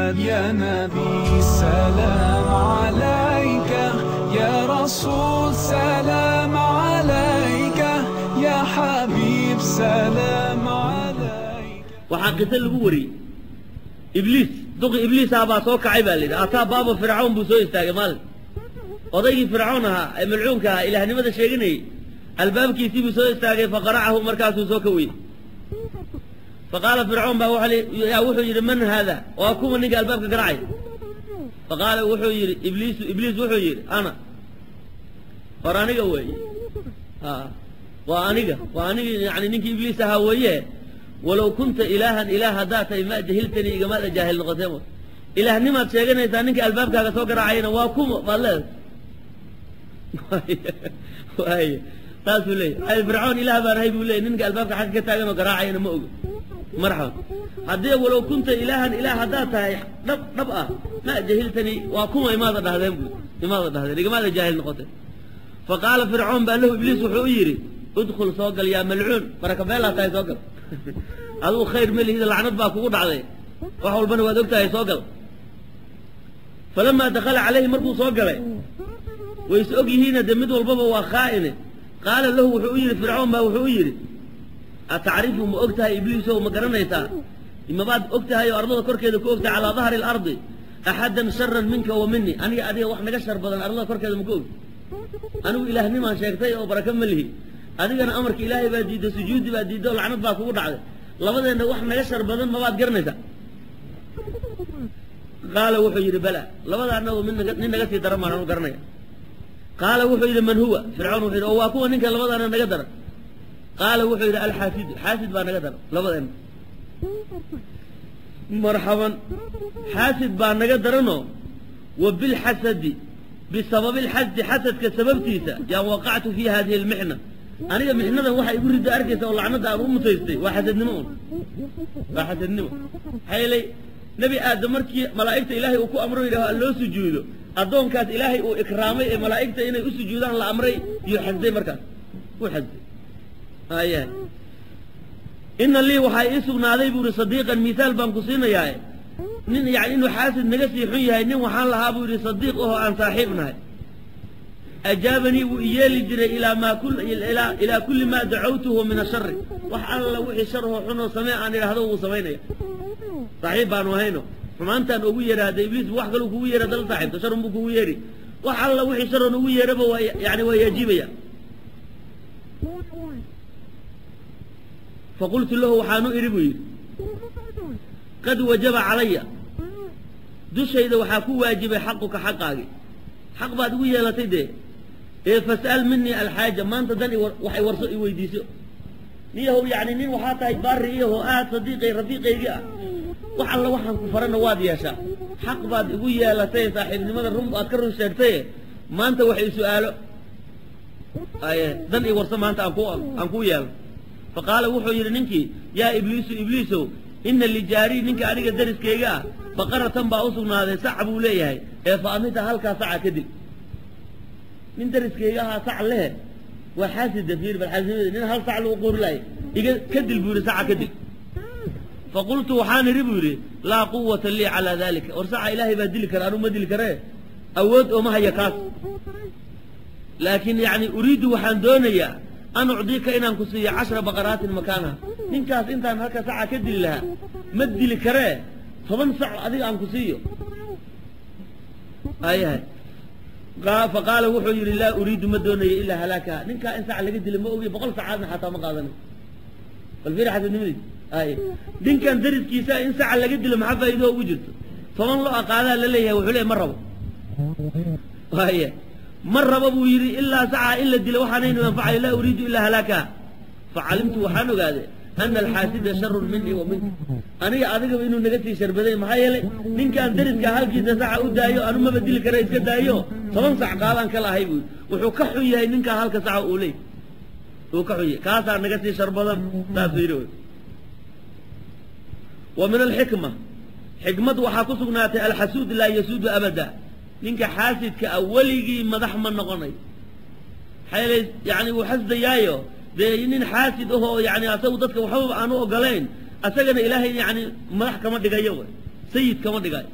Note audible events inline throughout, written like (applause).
يا نبي سلام عليك. يا رسول سلام عليك. يا حبيب سلام عليك. وحقت البوري إبليس دوق إبليس أبا سوك عبالي. أتا بابا فرعون بو سوي استاقمال وضيقي فرعون ها إلى كها إله الباب كيسي بو سوي استاقي فقرعه مركز سوكوي. Faqaala fircawn baa yaa wuxuu yidhi man haada waa kuwa ninka albaabka garacay faqaala wuxuu yidhi ibliisu ibliis wuxuu yidhi ana war aniga weeye a waa aniga waa aniga yani ninkii ibliis ahaa weeye walow kunta ilaahan ilaah haddaad tahay ma jahiltanii igamaada jaahil noqoteen w ilaahnimaad sheeganaysaa ninka albaabkaaga soo garaacayana waa kuma baad leedahay waay saasuu leeyay ay fircawn ilaah baan ahay buu leeyay ninka albaabka xagga ka taagan oo garaacayana ma ogo marxaban haddii walow kunta ilaahan ilaah haddaad tahay dhab dhab ah ma jahiltanii waa kuma imaada dhahdeen bu imaada dhahdeen igamaada jaahil noqoteen faqaala fircawn baa lahu ibliis wuxuu u yidhi udkhul soo gal yaa malcuun baraka beelaa tahay soo gal. (laughs) Adigu khayr ma lihida lacnad baa kugu dhacday wax walbana waad og tahay soo gal. Falamaa dakhala calayhi markuu soo galay way is og yihiina dee mid walbaba waa khaa'ine. Qaala lahu wuxuu u yidhi fircawn baa wuxuu u yidhi atacrifu ma og tahay ibliisow ma garanaysaa mabaad og tahay oo ardada korkeeda ku og tahay calaa dahri alardi axaddan sharan minka wa mini aniga adiga wax naga shar badan ardada korkeeda ma ka og. Anigu ilaahnimaan sheegtay oo baraka ma lihi. Adigana amarka ilaahay baa diidda sujuudi baa diidda oo lacnad baa kugu dhacday. Labadeenna wax naga shar badan mabaad garanaysaa? Qaala wuxuu yidhi bala. Labada annagu mid nin naga sii daran baan anu garanaya qaala wuxuu yidhi man huwa? Fircawn wuxuu yidhi oo waa kuwa ninka labadaana naga daran qaala wuxuu yidhi alxaasidu xaasid baa naga daran labadeenna marxaban. Xaasid baa naga daranoo wa bilxasadi bisababi alxasdi xasadka sababtiisa yaan waqactu fii hadihi almixna. Aniga mixnadan waxa igu riddo arkaysa oo lacnada aan u mutaystay waa xasadnimo un. Waa xasadnimo. Maxaa yeelay nebi aadam markii malaa'igta ilaahay uu ku amro yidhaho an loo sujuudo. Addoonkaas ilaahay uu ikraamay ee malaa'igta inay u sujuudaan la amray yuu xasday markaas. Wuu xasday ina lii waxaa ii sugnaaday buu ihi sadiiqan mihaal baan ku siinayaae nin yani inuu xaasid naga sii xun yahay nin waxaan lahaa buu yidhi sadiiq ahoo aan saaxiib nahay. Ajaabanii wuu iyeeli jiray ilaa kulli maa dacawtuhu min ashari wax alla wixii sharhoo xunoo samee aan idhaahdo wuu samaynaya. Saaxiib baanu ahayno. Xumaantaan ugu yeera hadda ibliis wax kaluu kugu yeera dala saaxiibto sharun buu kugu yeeri. Wax alla wixii sharoon ugu yeeraba yani waa yaajibaya faqultu lahu waxaanu idhi buu yidhi. Qad wajaba calaya. Dushayda waxaa ku waajibay xaquka xaqaagi xaq baad igu yeelatay dee. Ee fas'al minii alxaaja maanta dan waxay warso i weydiiso. Niyahow yani nin waxaa tahay baari iyahoo aad sadiiqay rafiiqaygii ah. Wax alla waxaan ku farana waad yeeshaa. Xaq baad igu yeelatay saaxiibnimada run aad ka run sheegtaye maanta wax i su'aalo. Aye dan i warso maanta aan ku aan kuu yeelo faqaala wuxuu yidhi ninkii yaa ibliisu ibliisow ina lijaarii ninka aniga dariskayga ah baqaratan baa u sugnaaday sac buu leeyahay ee fa amita halkaa saca ka dil nin dariskayga ahaa sac lehe? Waa xaasida fiir bal xaasidnimada nin hal sac lagu qori lahay iga ka dil buu yidhi saca ka dil faqultu waxaan idhi buu yidhi laa quwata lii calaa dalika war saca ilaahay baa dili kara anuu ma dili karee? Awood ooma haya kaas. Laakiin yani uriiddu waxaan doonayaa an ucdiika inaan ku siiyo cashra baqaraatin makaanaha ninkaas intaan halka saca ka dili lahaa ma dili karee toban sac adiga aan ku siiyo ayahay faqaala wuxuu yidhi laa uriidu ma doonayo ilaa halaakaha ninkaa in sac laga dila ma ogiy boqol sacaadna xataa ma qaadanayo bal fiir xasadnimadiis ay ninkan dariskiisa in saca laga dilo maxaa faa'iido ugu jirto toban lo aqaadaa la leeyahay wuxuu leeyahy ma rabo aya ma rabo buu yidhi ilaa saca in la dilo waxaanaynu anfacayo laa uriidu ilaa halaakaha facalimtu waxaan ogaaday ana alxaasida sharun minii wa minka. Aniga adigaba inuu naga sii sharbaday maxaa yeelay ninkaan dariska halkiisa saca u daayo anu maba dili kara iska daayo. Toban sac qaadaan ka lahay buu wuxuu ka xun yahay ninkaa halka saca uu leey uu ka xun yahay. Kaasaa naga sii shar badan saasuu yidhi wa min alxikma. Xikmad waxaa ku sugnaatay alxasuud laa yasuudu abada ninka xaasidka ah weligii madax ma noqonayo maxaa yani wuu xasdayaayo. Dee nin xaasid ahoo yani asagu dadka waxbaba aanu ogolayn asagana ilaahay yani madax kama dhigayo wy sayid kama dhigaayo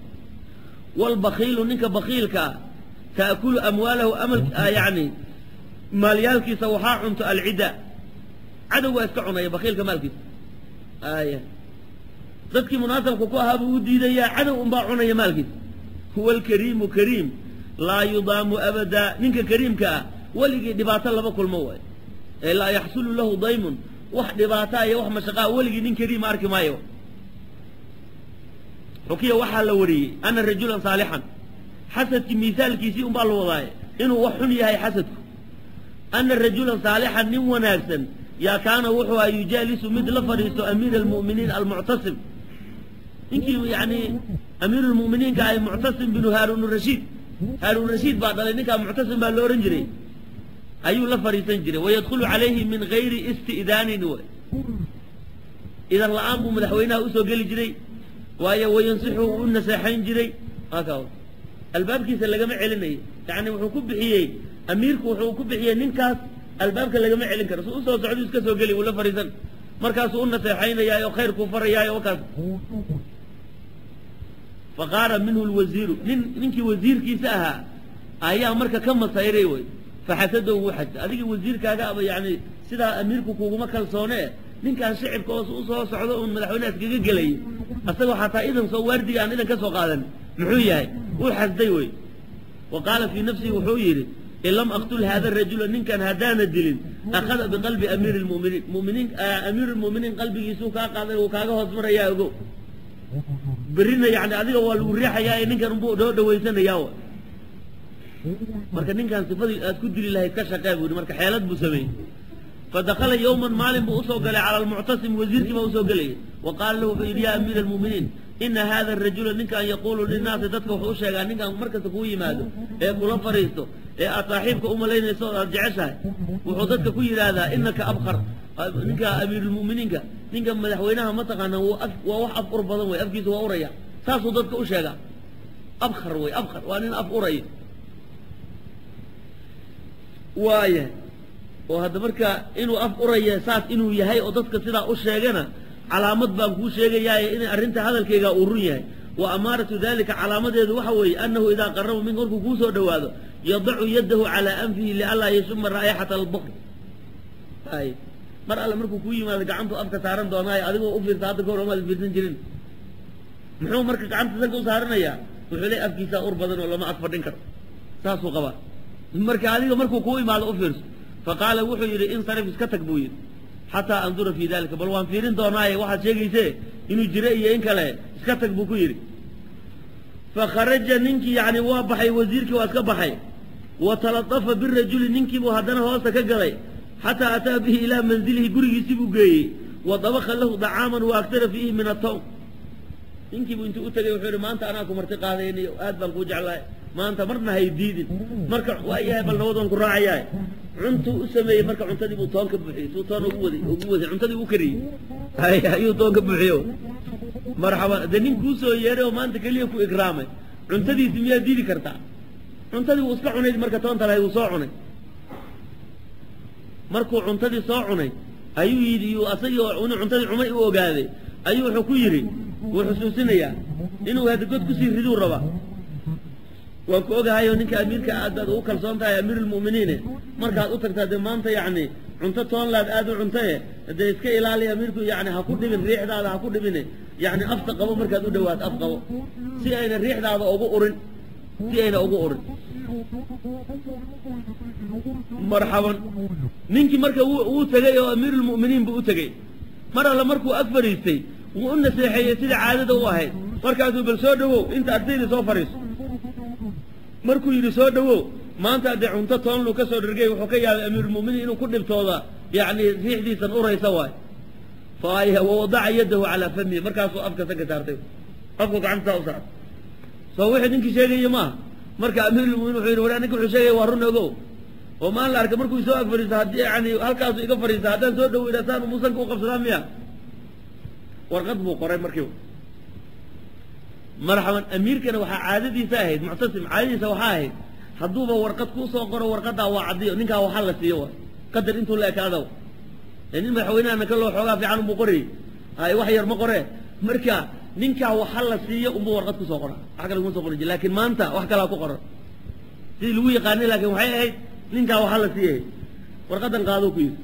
walbakiilu ninka bakiilkaa taakulu amwaalahu amal yani maalyaalkiisa waxaa cunto alcida. Cadow waa iska cunaya bakiilka maalkiisa. Aya dadkii munaasabka ku ahaa buu u diidayaa cadow unbaa cunaya maalkiisa huwa alkariimu kariim laa yudaamu abada. Ninka kariimka ah weligii dhibaato lama kulmo waayo ee laa yaxsulu lahu daymun. Wax dhibaata iyo wax mashaqaa weligii nin kariima arki maayo. Xukiya waxaa la wariyey ana rajulan saalixan xasadkii miisaalkiisii unbaa la wadaaye. Inuu wax xun yahay xasadku. Ana rajulan saalixan nin wanaagsan. Yaa kaana wuxuu aha yujaalisu mid la fadhiisto amiir almu'miniin almuctasim ninkii yani amiiru lmu'miniinka ahay muctasim binu haaruun rashiid haaruun rashiid baa dhalay ninkaa muctasim baa la ohan jiray ayuu la fadhiisan jiray wayadkhulu calayhi min gayri isti'daanin idan la'aan buu madaxweynaha u soo geli jiray waayo wayansixu u naseexayn jiray albaabkiisa lagama celinayo yani wuxuu ku bixiyey amiirku wuxuu ku bixiyey ninkaas albaabka lagama celin karo. Su u soo socdu iska soo geli wuu la fadhiisan markaasuu u naseexaynayaa oo khayrkuu farayaayo wakaas faqaara minhu lwasiiru nin ninkii wasiirkiisa ahaa ayaa marka ka masayray wey faxasado wuu xasda adiga wasiirkaaga aba yani sidaa amiirku kuguma kalsoone ninkaan shicibka oo u soo socdo un madaxweyneha iskaga gelay. Asagoo xataa idan soo waardiga aan idan ka soo qaadan. Muxuu yahay? Uu xasday wey wa qaala fii nafsihi wuxuu yidhi in lam aqtul hada rajula ninkan haddaana dilin akhada biqalbi amiiri lmuminiin muminiin amiiru lmuminiin qalbigiisuu kaa qaaday uu kaaga hoos marayaa ogo berrina yani adiga waa lagu riixayaa ee ninkan unbuu noo dhawaysanayaa wa marka ninkan sifadii aad ku dili lahayd ka shaqee buu yidhi marka xeelad buu sameeyey. Fadakala yowman maalin buu u soo galay cala almuctasim wasiirkii baa u soo gelayay wa qaala lahu wuxuu yidhi yaa amiira almu'miniin ina hada arajula ninkan yaquulu linnaasi dadka wuxuu u sheegaa ninkan markasta kuu yimaado ee kula fadhiisto ee aad saaxiibka u malaynayso o aad jeceshahay. Wuxuu dadka ku yidhaahdaa inaka abkar ninka amiirulmu'miniinka ninka madaxweynaha mataqaanaa waa wax af ur badan wey afkiisa waa uraya. Saasuu dadka u sheegaa. Abkar wey abkar waa nin af uraya waaya oo hadda marka inuu af uraya saas inuu yahay oo dadka sidaa u sheegana calaamad baan kuu sheegayaaye inay arrinta hadalkayga uu run yahay. Wa amaaratu dalika calaamadeedu waxa weeye annahu idaa qaraba mink markuu kuu soo dhowaado yadacu yadahu calaa anfihi lianlaa yashuma raa'ixata albukr ay mar alle markuu kuu yimaado gacantu afka saaran doonaayo adigoo u fiirta hadda kahor omaad fiirsan jirin. Muxuu marka gacanta sanka u saaranayaa? Wuxuu leey afkiisaa ur badan oo lama ag fadhin karo. Saasuu qabaa. Marka adiga markuu kuu imaado u fiirso faqaala wuxuu yidhi insarif iska tag buu yidhi. Xataa andura fii dalika bal waan fiirin doonaaye waxaad sheegayse inuu jiro iyo in kale iska tag buu ku yidhi. Fakharaja ninkii yani waa baxay wasiirkii waa iska baxay. Wa talatafa birajuli ninkiibuu haddana hoosta ka galay xataa ataa bihi ilaa manzilihi gurigiisii buu geeyey wa dabaka lahu dacaaman wa aktara fiihi min atawm ninkiibuu intuu u tegay wuxuu yidhi maanta anaa ku marti qaadaynayo aad baan kuu jeclahay maanta marna hay diidin marka waa yahay bal nabad waan ku raacayaa cuntuu u sameeyey marka cuntadii buu toon ka buuxiyey suu toon ugu waday ugu waday cuntadii u kariyey ayuu toon ka buuxiyo marxaban dee nin kuu soo yeeray oo maanta keliya ku ikraamay cuntadiisi miyaad diidi kartaa cuntadii wuu iska cunayd marka toonta lahayd wuu soo cunay markuu cuntadii soo cunay ayuu yidhi yuu asagii inuu cuntadii cumay u ogaaday. Ayuu wuxuu ku yidhi wuu xusuusinayaa inuu hada god ku sii riduu rabaa waan ku ogahayo ninka amiirka aad baad ugu kalsoon tahay amiirulmu'miniine markaad u tagtaa dee maanta yacni cunto toonlaad aad u cuntaye dee iska ilaali amiirku yani ha ku dhibin riixdaada ha ku dhibine yani afta qabo markaad u dhawaad af qabo si ayna riixdaada ugu urin si ayna ugu urin marxaban ninkii marka wuu tegey oo amiirulmu'miniin buu u tegey mar alle markuu ag fadhiistay wuu u naseexeeyey sida caadada u ahayd. Markaasuu bal soo dhawow inta ardayda soo fadhiiso markuu yidhi soo dhawow maanta dee cunto toonluu ka soo dhargay wuxuu ka yaabay amiirulmu'miniin inuu ku dhibtooda yacni riixdiisan uraysa waay. Faaya wawadaca yadahu calaa famihi. Markaasuu afka sanka saartay afku gacanta saa u saartay soo wixii ninkii sheegaya maaha marka amiirulmu'miniin wuxuu yidhi waraa ninka wuxuu sheegaya waa run ogow. Oo maan la arkay markuu soo ag fadhiisto haddii yani halkaasuu iga fadhiista haddaan soo dhawo idhaa saan musanka u qabsadaa miya? Warqad buu qoray markiiba marxaban amiirkana waxaa caadadiisa ahayd muctasim caadadiisa waxaa ahayd hadduuba warqad kuu soo qoro warqaddaa waa caddiyo ninkaa waxa la siiyo waay qadar intuu la ekaadaw ee nin madaxweynahana ka loo xoogaa fiican unbuu qorayy hay wax yar ma qoree. Marka ninkaa waxa la siiyo unba warqad ku soo qora wax kale kuma soo qori jir laakiin maanta wax kalaa ku qoran sidii lagu yaqaanay laakiin waxay ahayd ninkaa waxa la siiyay warqadan qaadoo ku yidhi.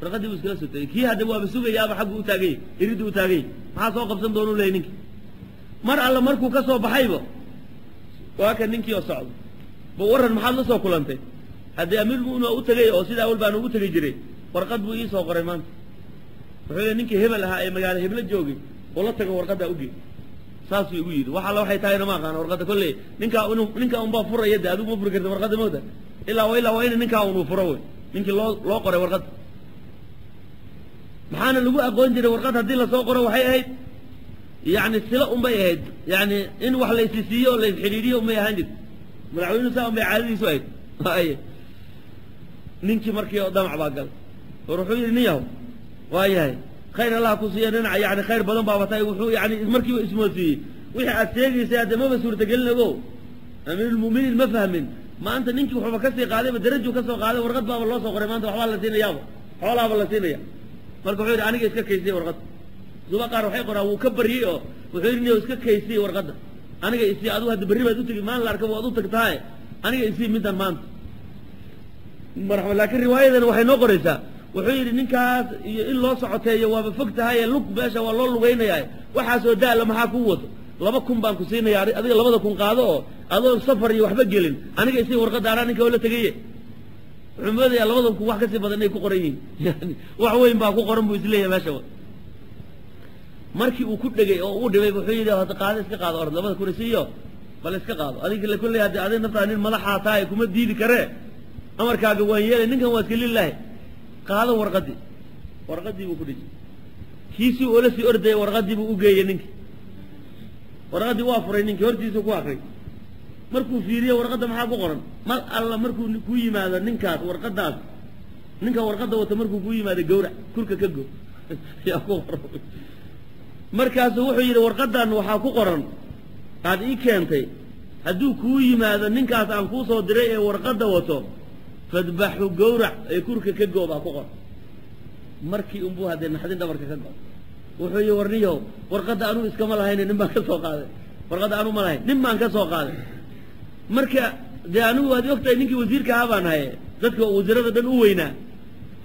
Warqaddii buu iskala soo tegey. Kii hadda waaba sugayaaba xaggu u taagay iriddu u taagay. Maxaa soo qabsan doonuu leeyay ninkii mar alle markuu ka soo baxayba waa kan ninkii oo socdo. Ba waran maxaad la soo kulantay? Haddii amiir mu'min waa u tegay oo sida awal baan ugu tegi jiray warqad buu ii soo qoray maanta. Wuxuu yidhi ninkii hebel ahaa ee magaalo heblo joogay oo la tago warqaddaa ugey saasuu igu yidhi. Wax alla waxay tahayna ma aqaana warqadda kolley. Ninkaa inu ninkaa unbaa furaya de adigu ma furi karta warqadda moota ilaa ilaa waa in ninkaa unuu furo wey ninkii loo loo qoray warqadda maxaana lagu aqoon jiray warqad haddii la soo qoro waxay ahayd? Yani silo unbay ahayd. Yani in wax la isisiiyo oo la isxidhiidhiyo unbay ahaan jirta madaxweynuhu saa unbay caadadiisu ahayd. Ay ninkii markii damac baa galay war wuxuu yidhi nin yahow waa yahay khayr allah ku siiya dhinaca yani khayr badan baa watay wuxuu yani markiiba ismoodsiiyey. Wixii aad sheegaysay hadde maba suurtagelin ogo amiirulmu'miniin ma fahmin. Maanta ninkii waxba ka sii qaadayba darajuu ka soo qaaday warqad baaba loo soo qoray maanta waxbaa la siinayaaba. Xoolaaba la siinaya marka wuxuu yidhi aniga iska kaysiyey warqadda suba qaar waxay qoraan wuu ka baryey oo wuxuu yidhi niyow iska kaysiyey warqadda. Aniga isii adigu hadda berri baad u tegi maalin la arkaba waad u tagtahay. Aniga isii middan maanta. Laakiin riwaayadani waxay noo qoraysaa wuxuu yidhi ninkaas iyo in loo socoteeyo waaba fog tahay lug meesha waa loo lugaynayaa waxaasoo daala maxaa kuu wato laba kun baan ku siinaya adiga labada kun qaado oo adoon safar iyo waxba gelin. Aniga isii warqadda anaa ninka oo la tegaye. Wuxuu moodayaa labada kun wax ka sii badan inay ku qoran yihiin. Yani (laughs) wax weyn baa ku qoran buu is leeyahay meesha markii uu ku dhegay oo uu dhibay wuxuu yidhi hada qaado iska qaado orad labada kun isiiyo bal iska qaado. Adiga kolley haddi adig naftaa nin madaxaa tahay kuma diidi karee amarkaaga waan yeelay ninkan waa iska lilaahi qaado warqaddii warqaddii buu ku dhejiyey kiisii oola sii ordayay warqaddii buu u geeyey ninkii. Warqaddii waa furay ninkii hortiisuu ku akray markuu fiiriye warqadda maxaa ku qoran? Mar alla markuu ku yimaado ninkaas warqaddaas. Ninka warqadda wata markuu ku yimaado gawrac kurka ka go. (laughs) Yaa ku qoran. Markaasuu wuxuu yidhi warqaddan waxaa ku qoran. Aad ii keentay. Hadduu kuu yimaado ninkaas aan kuu soo diray ee warqadda wato fadbaxu gawrac ee kurka ka go baa ku qoran markii unbuu haddee naxdin dhabarka ka go wuxuu yidhi warniyow warqadda anuu iskama lahayne nin baan ka soo qaaday. Warqadda anuu ma lahayn nin baan ka soo qaaday. Marka dee anigu waad ogtahay ninkii wasiirka ahaa baan haye dadka wasiirada dhan u weynaa.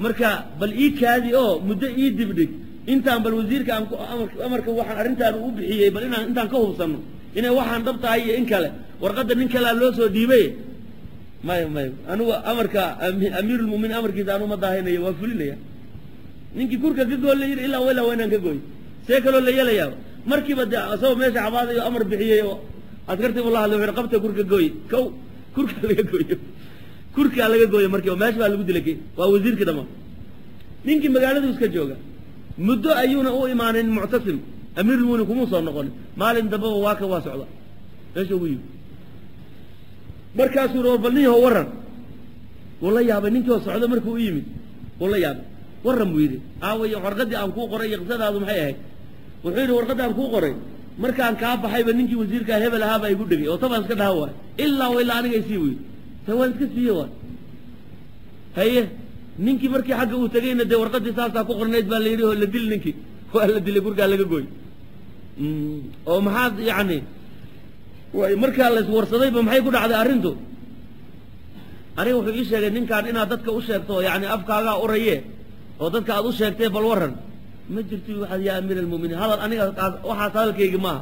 Marka bal ii kaadi oo muddo ii dibdhig intaan bal wasiirka aan amarka waxaan arrintaan u bixiyey bal inaan intaan ka hubsanno inay waxaan dhab tahay iyo in kale. Warqadda nin kalea loo soo dhiibay mayo mayo anigu amarka amiirulmuminiin amarkiisa anu ma waa fulinaya. Ninkii kurka ka gool la yidhi ilaa ilaa waa inaan ka gooy see kaloo la yeelayaaba markiiba dee asagoo meesha cabaadayo amar bixiyey oo askartiibu la hadlay wuxuu qabta kurka gooy kow kurka (laughs) laga gooyo kurkaa laga gooyo markiiba meesha baa lagu dilay waa wasiirkii dhammaan ninkii magaaladu iska jooga. Muddo ayuuna u imaanin muctasim amiirulmuminiin kumuu soo noqonin maalin dambaba waa ka waa socda. Meesha ugu yimi markaasuu war bal nin yaho warran. Wuu la yaabay ninkii oo socdo markuu u yimid wuu la yaabay. Warran buu yidhi aaway warqaddii aan kuu qoray iyo qisadaadu maxay ahayd? Wuxuu yidhi warqadda aan kuu qoray markaan kaa baxayba ninkii wasiirkaa hebel ahaabaa igu dhegay oo tabaan iska dhaha waay ilaa wa ilaa aniga isii wey ta waan iska siiye waay haye ninkii markii xagga uu tegeyna dee warqaddii saasaa ku qornayd baa la yidhi oo la dil ninkii waa la dilay gurgaa laga gooy oo maxaad yacni markaa la iswarsadayba maxay ku dhacday arrintu? Aniga wuxuu ii sheegay ninkaan inaad dadka u sheegto yani afkaagaa uraye oo dadka aad u sheegtee bal warran ma jirto waxaad yaa amiir almuminiin hadal aniga waxaas hadalkaygi maaha.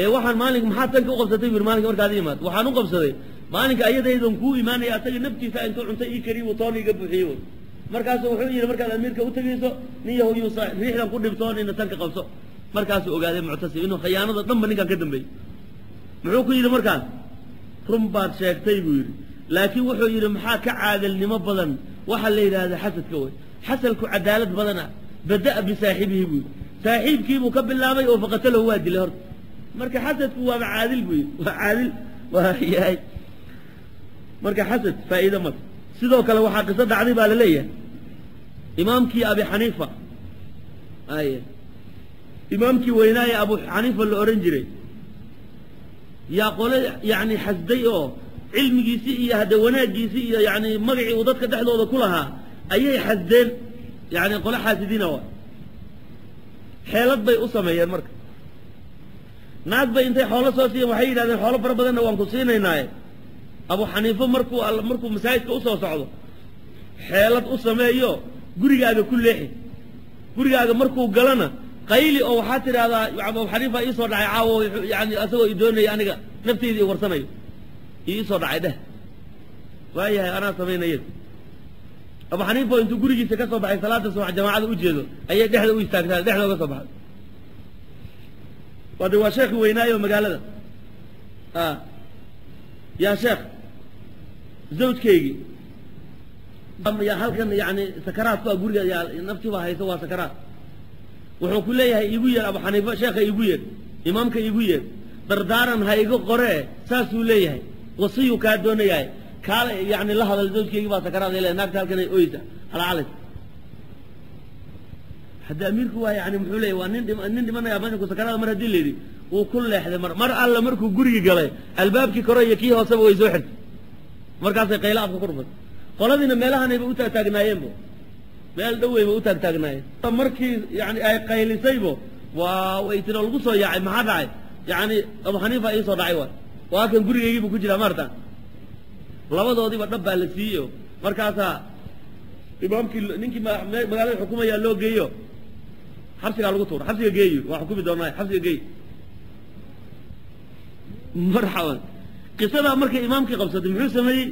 Ee waxaan maalinka maxaad tanka u qabsatay bu yiri maalinka markaad imaad. Waxaan u qabsaday maalinka ayadaydan kuu imaanaya asaga naftiisa intuu cunto ii kariy uu toon iga buuxiye wy markaasu wuxuu yidhi markaad amiirka u tegayso nin yahow yuusa riixdan ku dhibtoon ina tanka qabso. Markaasuu ogaaday muctasim inuu khiyaanada dhanba ninkaan ka dambeeyey muxuu ku yidhi markaas run baad sheegtay buu yidhi. Laakiin wuxuu yidhi maxaa ka caadilnimo badan? Waxaa la yidhaahdaa xasadka wey xasalku cadaalad badana bada'a bisaaxibihi buu yidhi. Saaxiibkiibuu ka bilaabay oo faqatalahu waa dilay horta. Marka xasadku waaba caadil buu yidhi. Waa caadil. Waa yahay. Marka xasad faa'iido male sidoo kale waxaa qiso dhacday baa la leeyahay. Imaamkii abi xaniifa. Imaamkii weynaaye abu xaniifa la ohan jiray yaa qole yani xasday oo cilmigiisii iyo hadde wanaaggiisii iyo yani magacii uu dadka dhexdooda ku lahaa ayay xasdeen. Yani qole xaasidiina wa xeelad bay u sameeyeen marka. Naag bay intay xoolo soo siiyen waxay yidhahdeen xoolo fara badanna waan ku siinaynaaye abu xaniifo markuu markuu masaajidka u soo socdo xeelad u sameeyo gurigaaga ku leexi. Gurigaaga markuu galana qayli oo waxaa tidhahdaa abu xaniifa iisoo dhacay caawo yani asagoo i doonaya aniga nafteyda i warsanayo iisoo dhacay dheh. Waayahay anaa samaynaya abu xaniifa intuu gurigiisa ka soo baxay salaada subax jamaacada u jeedo ayay dhexda u istaagtaa dhexda uga soo baxday wade waa sheekhi weynaayo magaalada. Yaa sheekh zawjkaygii halkan yani sakaraad ku a guriga yaa naftiibaa hayso waa sakaraad wuxuu ku leeyahay iigu yeer abu xaniifa sheekha iigu yeer imaamka iigu yeer dardaaran ha iga qoree saasuu leeyahay. Wasiyuu kaa doonayahay. Kaale yani la hadal zawjkaygii baa sakaraad le naagta halkan ay oysa halcalis hadda amiirku waa yani muxuu leeyahy waa nin nin dhimanaya mashaku sakaraada mar haddii layidhi wuu ku leexday mar. Mar alla markuu gurigii galay albaabkii kore iyo kii hooseba way soo xirtay. Markaasay qaylo afka ku dhufay qoladiina meelahanayba u taagtaagnaayeenbo meel dhoweyba u taagtaagnaayeen markii yani ay qaylisaybo waa way tiro lagu soo yaacay maxaa dhacay? Yani abu xaniifa iisoo dhacay waay waa kan gurigaygiibu ku jiraa maarta? Labadoodiiba dhab baa la siiyeyo markaasaa imaamkii ninkii magaalada xukumayaa loo geeyo xabsigaa lagu tuura xabsiga geeyo waa xukumi doonaa xabsiga geey marxaban. Qisadaa markay imaamkii qabsatay muxuu sameeyey?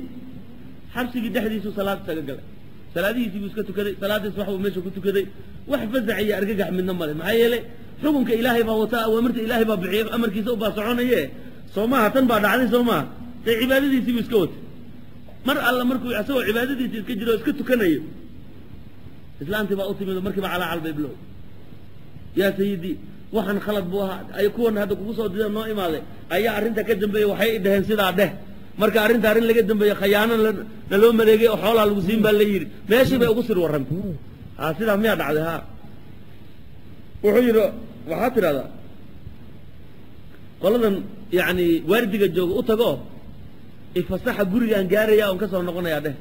Xabsigii dhexdiisuu salaad isaga galay salaadihiisii buu iska tukaday salaadiis wax buu meesha ku tukaday. Wax fazac iyo argagax midna male. Maxaa yeelay xukunka ilaahay baa wataa awaamirta ilaahay baa bixiya amarkiisa ubaa soconaye soo maaha tan baa dhacday soo maaha. Dee cibaadadiisii buu iska watay. Mar alla markuu isagoo cibaadadiisa iska jiro o iska tukanayo. Islaantii baa u timid markiiba calaa calbay bilow yaa sayidii waxaan khalad buu ahaa. Ay kuwan hadda kugu soo dida noo imaaday ayaa arrinta ka dambeeyey waxay dhaheen sidaa dheh marka arrinta arrin laga dambeeye khayaano na loo maleegay oo xoolaa lagu siin baa la yidhi. Meeshii bay ugu sir warrantay ha sidaa miyaa dhacday ha. Wuxuu yidhi waxaa tidhahdaa qoladan yani waardiga jooga u tago ifasaxa gurigaan gaaraya on ka soo noqonayaa dheh.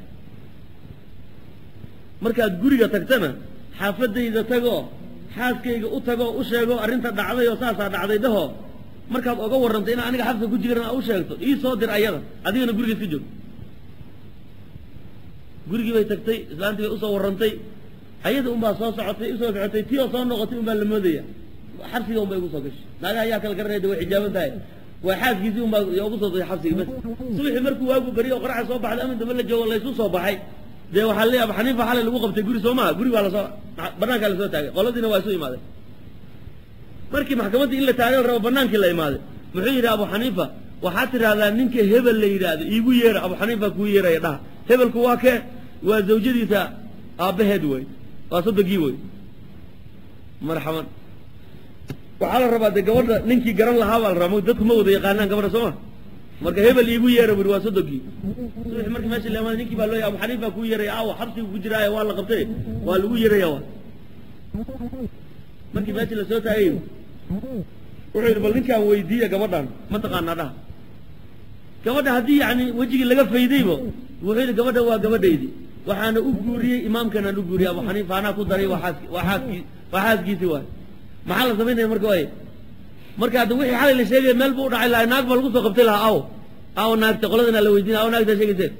Markaad guriga tagtana xaafadayda tagoo xaaskayga u tagoo u sheego arrinta dhacday oo saasaa dhacday dhaho markaad oga warranto inaa aniga xabsiga ku jiran u sheegto ii soo dir ayada adigana guriga iska joog gurigii bay tagtay islaantii bay u soo warrantay ayada unbaa soo socotay u soo socotay tii oo soo noqotay unbaa la moodaya. Xabsiga unbay ugu soo gashay. Naagaha ayaa kala garanaya de way xijaaban tahay. Waa xaaskiisii unbaa ugu soo xabsiga bas subaxii markuu waagu beriyo oo qoraxa soo baxday ama dambe la joogo laysu soo baxay. Dee waxaa leeyahay abu xaniifa xalay lagu qabtay guri soo maha guri baa la soo banaankaa la soo taagay. Qoladiina waa isu imaaday markii maxkamaddii in la taagay la rabo banaankii la imaaday. Muxuu yidhi abu xaniifa waxaad tidhahdaa ninka hebel la yidhaahdo iigu yeera abu xaniifa kuu yeeraya dhaha. Hebelku waa kee? Waa zawjadiisa aabbaheed wey waa soddogii wey marxaban waxaa la rabaa dee gabadha ninkii garan lahaa baa la rabaa dadku ma wada yaqaanaan gabadha soo ma? Marka hebel iigu yeera buri waa soddogii. Subaxi markii meesha leemaada ninkii baa looya abu xaniifa kuu yeeraya aawa xabsigu ku jiraaye waa la qabtay waa lagu yeeraya wa markii meeshii la soo taagay wuxuu yidhi bal ninkaan weydiiya gabadhan ma taqaanaa dhaha gabadha haddii yani wejigii laga faydaybo wuxuu yidhi gabadha waa gabadhaydii waxaana u guuriyey imaamkanaan u guuriyey. Abu xaniifa anaa ku daray waa xaaski waa xaaskii waa. Xaaskiisii waay maxaa la samaynaya marka waay marka hadda wixii xalay la sheegaya meel buu u dhacay lahay naag baa lagu soo qabtay lahaa aw aw naagta qoladana la weydiina aw naagtaa sheegayseen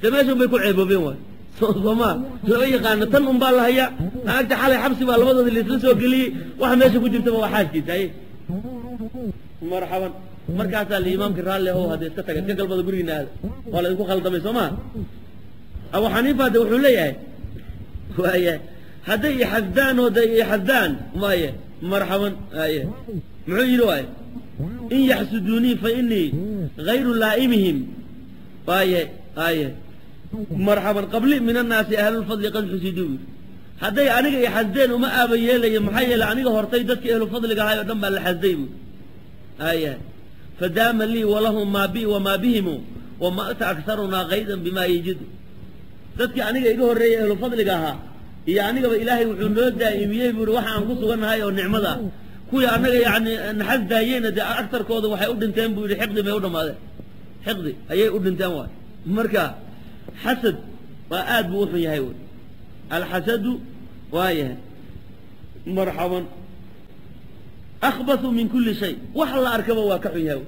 dee meesha un bay ku ceeboobeen waay sooma lama yaqaano tan un baa la hayaa naagta xalay xabsi baa labadoodii laisla soo geliyey waxa meesha ku jirtaba waa xaaskiisa aye marxaban. Markaasaa li imaamkii raalli ow hadda iska taga iska galbada gurigiina aada waa la idinku khaldamay soo maa abu xaniifa de wuxuu leeyahay waaya hadday ixasdaan oo day ixasdaan maaye marxaban aye muxuu yidhi waaye in yaxsuduunii fa inii gayru laa'imihim. Waaye aye marxaban qabli min annaasi ahlulfadli qad xusiduu hadday aniga i xasdeen uma aaba yeelayo maxaa yeele aniga hortay dadka ahlufadliga ahay oo dhan baa la xasday buui aya fadaama lii walahum maa bi wamaa bihimu wamata akarunaa kaydan bimaa yajidu. Dadkii aniga iga horreeyay ahlufadliga ahaa iyo anigaba ilaahay wuxuu noo daa'imiyey buui waxa aan ku sugannahay oo nicmada. Kuwii annaga yani naxasdaayeyna dee agtarkooda waxay u dhinteen buu yidhi xiqdi bay u dhammaadeen. Xiqdi ayay u dhinteen waay. Marka xasad waa aad buu uxun yahay wy alxasadu waa yahay marxaban akhbathu min kulli shay wax la arkaba waa ka xun yahay